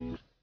you